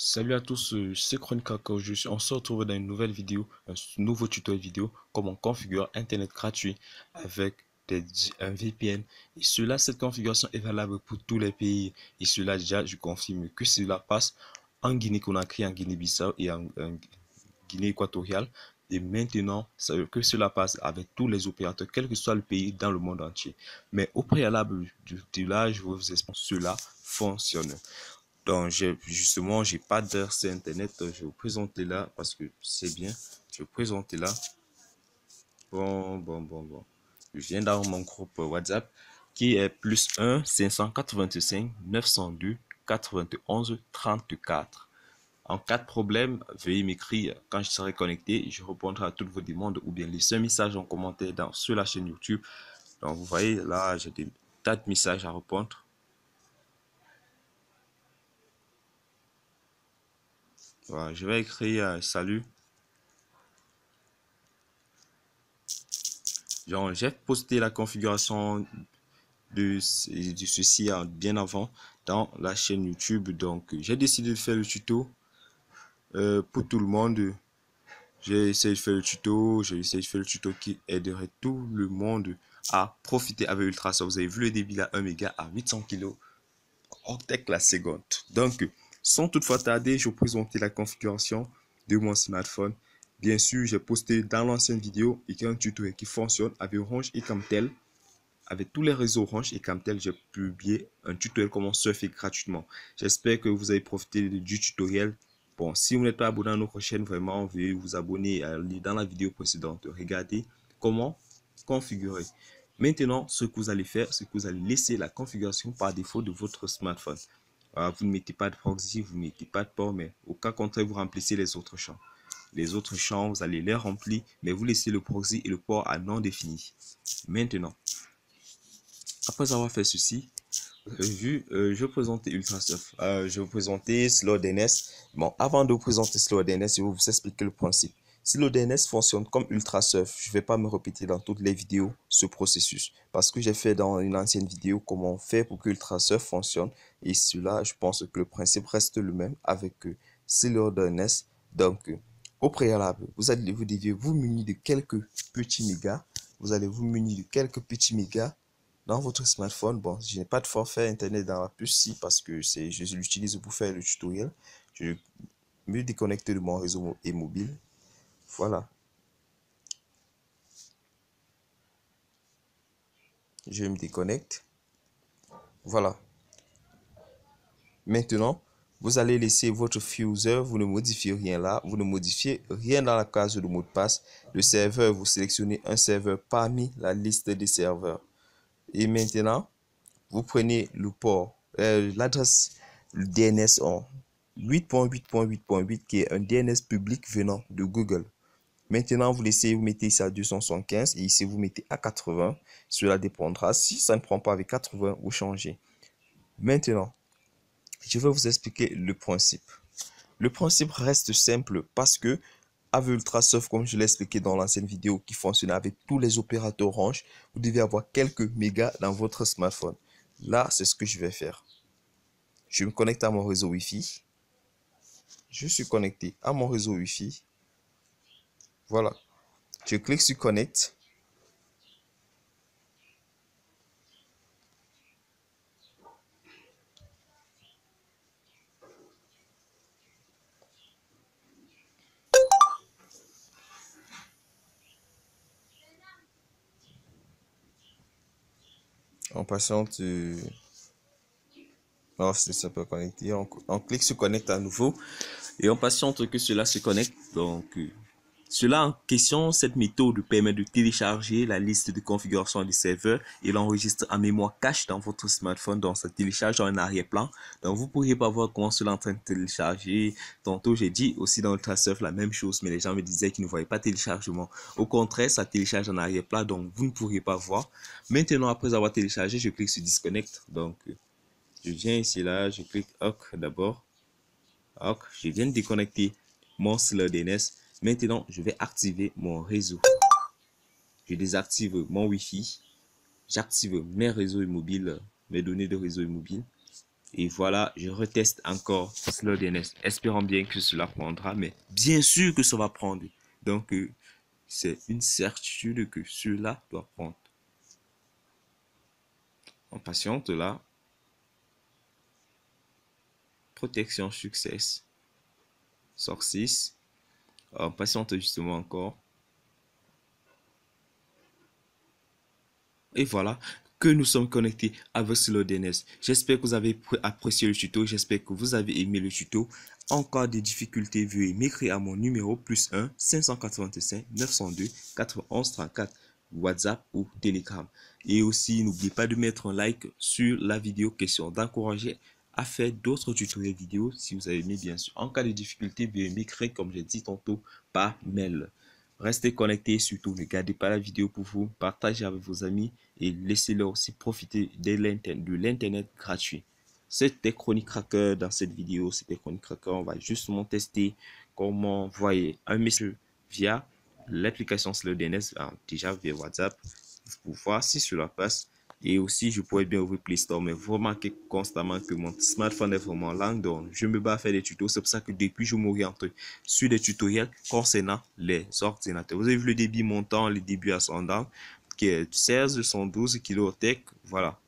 Salut à tous, euh, c'est Chronicaka. Aujourd'hui, on se retrouve dans une nouvelle vidéo, un nouveau tutoriel vidéo, comment configurer Internet gratuit avec un VPN. Et cela, cette configuration est valable pour tous les pays. Et cela, déjà, je confirme que cela passe en Guinée-Conakry, en Guinée-Bissau et en, Guinée équatoriale. Et maintenant, que cela passe avec tous les opérateurs, quel que soit le pays dans le monde entier. Mais au préalable de là, je vous explique cela fonctionne. Donc, justement, j'ai pas sur Internet. Je vais vous présenter là parce que c'est bien. Je vais vous présenter là. Bon, bon, bon, bon. Je viens dans mon groupe WhatsApp qui est plus 1 585 902 91 34. En cas de problème, veuillez m'écrire quand je serai connecté. Je répondrai à toutes vos demandes ou bien laissez un message en commentaire dans, sur la chaîne YouTube. Donc, vous voyez là, j'ai des tas de messages à répondre. Je vais écrire un salut. j'ai posté la configuration de, de ceci bien avant dans la chaîne YouTube. Donc, j'ai décidé de faire le tuto euh, pour tout le monde. J'ai essayé de faire le tuto. De faire le tuto qui aiderait tout le monde à profiter avec Ultrasoft. Vous avez vu le débit là, 1 méga à 800 kg octet la seconde. Donc, sans toutefois tarder, je vais vous présenter la configuration de mon smartphone. Bien sûr, j'ai posté dans l'ancienne vidéo un tutoriel qui fonctionne avec Orange et Camtel. Avec tous les réseaux Orange et Camtel, j'ai publié un tutoriel comment surfer gratuitement. J'espère que vous avez profité du tutoriel. Bon, si vous n'êtes pas abonné à notre chaîne, vraiment, veuillez vous abonner dans la vidéo précédente. Regardez comment configurer. Maintenant, ce que vous allez faire, c'est que vous allez laisser la configuration par défaut de votre smartphone. Ah, vous ne mettez pas de proxy, vous ne mettez pas de port, mais au cas contraire, vous remplissez les autres champs. Les autres champs, vous allez les remplir, mais vous laissez le proxy et le port à non défini. Maintenant, après avoir fait ceci, vu, euh, je présenter Ultrasoft. Euh, je vous présenter SlowDNS. Bon, avant de vous présenter SlowDNS, je vais vous expliquer le principe. Si le DNS fonctionne comme UltraSurf, je ne vais pas me répéter dans toutes les vidéos ce processus parce que j'ai fait dans une ancienne vidéo comment on fait pour que UltraSurf fonctionne et cela, je pense que le principe reste le même avec euh, DNS. Donc, euh, au préalable, vous allez vous devez vous munir de quelques petits mégas. Vous allez vous munir de quelques petits mégas dans votre smartphone. Bon, je n'ai pas de forfait internet dans la puce ci parce que je l'utilise pour faire le tutoriel. Je me déconnecter de mon réseau et mobile voilà. Je me déconnecte. Voilà. Maintenant, vous allez laisser votre fuser, vous ne modifiez rien là, vous ne modifiez rien dans la case de mot de passe. Le serveur, vous sélectionnez un serveur parmi la liste des serveurs. Et maintenant, vous prenez le port, euh, l'adresse DNS en 8.8.8.8 qui est un DNS public venant de Google. Maintenant, vous laissez, vous mettez ici à 275 et ici vous mettez à 80. Cela dépendra. Si ça ne prend pas avec 80, vous changez. Maintenant, je vais vous expliquer le principe. Le principe reste simple parce que avec Ultrasoft, comme je l'ai expliqué dans l'ancienne vidéo qui fonctionne avec tous les opérateurs Orange, vous devez avoir quelques mégas dans votre smartphone. Là, c'est ce que je vais faire. Je me connecte à mon réseau Wi-Fi. Je suis connecté à mon réseau Wi-Fi. Voilà. Je clique sur Connect. On patiente. Non, ça peut connecter. On, on, clique sur Connect à nouveau. Et on patiente que cela se connecte. Donc, euh, cela en question, cette méthode permet de télécharger la liste de configuration du serveur et l'enregistre en mémoire cache dans votre smartphone, donc ça télécharge en arrière-plan. Donc vous pourriez pas voir comment cela est en train de télécharger. Tantôt j'ai dit aussi dans Ultrasurf la même chose, mais les gens me disaient qu'ils ne voyaient pas téléchargement. Au contraire, ça télécharge en arrière-plan, donc vous ne pourriez pas voir. Maintenant, après avoir téléchargé, je clique sur Disconnect. Donc je viens ici là, je clique OK d'abord. OK, je viens de déconnecter mon DNS. Maintenant, je vais activer mon réseau. Je désactive mon Wi-Fi. J'active mes réseaux mobiles, mes données de réseau mobile. Et voilà, je reteste encore DNS. Espérons bien que cela prendra, mais bien sûr que ça va prendre. Donc, euh, c'est une certitude que cela doit prendre. On patiente là. Protection success. Sort euh, patiente justement encore. Et voilà que nous sommes connectés avec Slow DNS. J'espère que vous avez apprécié le tuto. J'espère que vous avez aimé le tuto. En cas de difficulté, veuillez m'écrire à mon numéro plus 1 585 902 91 34 WhatsApp ou Telegram. Et aussi, n'oubliez pas de mettre un like sur la vidéo, question d'encourager à faire d'autres tutoriels vidéo si vous avez aimé bien sûr. En cas de difficulté, veuillez m'écrire comme j'ai dit tantôt par mail. Restez connectés, surtout ne gardez pas la vidéo pour vous, partagez avec vos amis et laissez-leur aussi profiter de l'internet gratuit. C'était Chronique Cracker dans cette vidéo, c'était Chronique Cracker. On va justement tester comment envoyer un message via l'application SlowDNS, déjà via WhatsApp, pour voir si cela passe. Et aussi, je pourrais bien ouvrir Play Store, mais vous remarquez constamment que mon smartphone est vraiment lent, donc je me bats à faire des tutos. C'est pour ça que depuis, je m'oriente sur des tutoriels concernant les ordinateurs. Vous avez vu le débit montant, le début ascendant, qui est 16 112 kHz. Voilà,